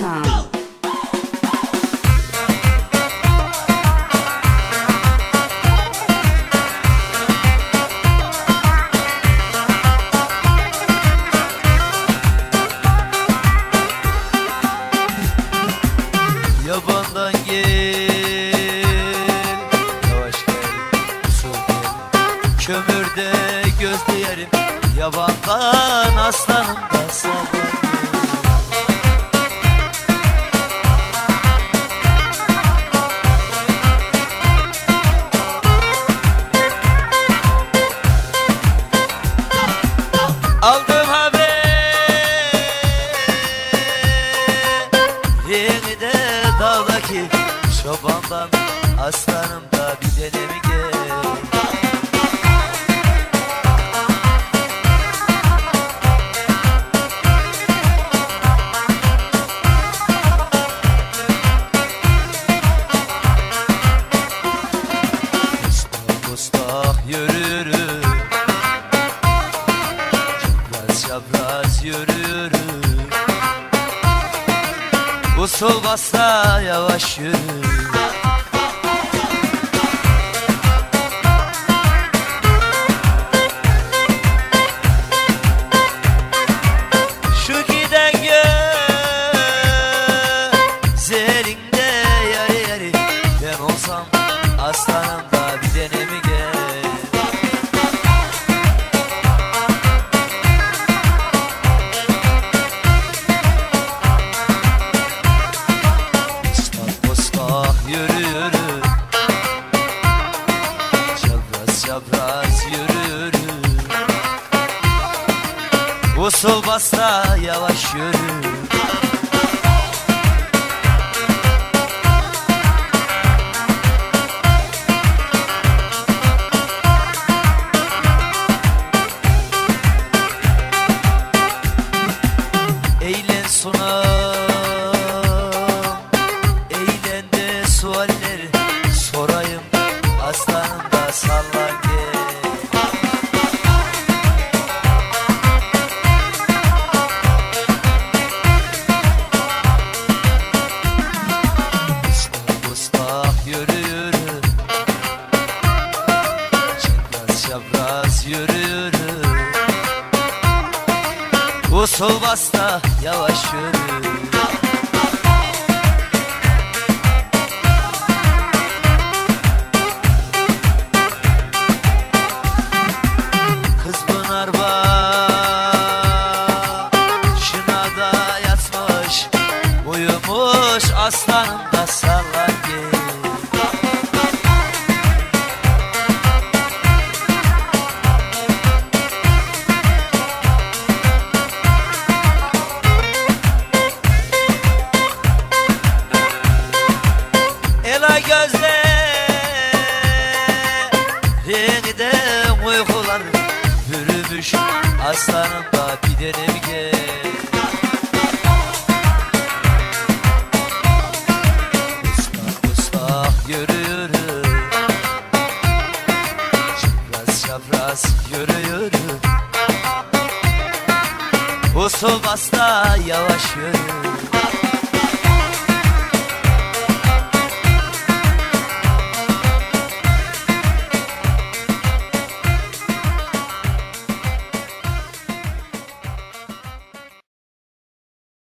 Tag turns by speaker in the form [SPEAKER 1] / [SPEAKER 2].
[SPEAKER 1] Welcome. Yabandan gel Yavaş gel Usul gel Kömürde göz Yabandan aslanım da sana dağdaki çobandan Aslanım da bir denemi gel? Mustak yürürüm. Çapraz çapraz yürürüm Usul basta yavaş yürü yürü yürü Çapraz çapraz yürü. Usul basta yavaş yürü Usul basta yavaş yürü. Kız Pınar başına da yatmış Uyumuş aslanım aslanım da bir denem gel. Ustak ustak yürü yürü Çapraz çapraz yürü yürü Usul basta yavaş yürü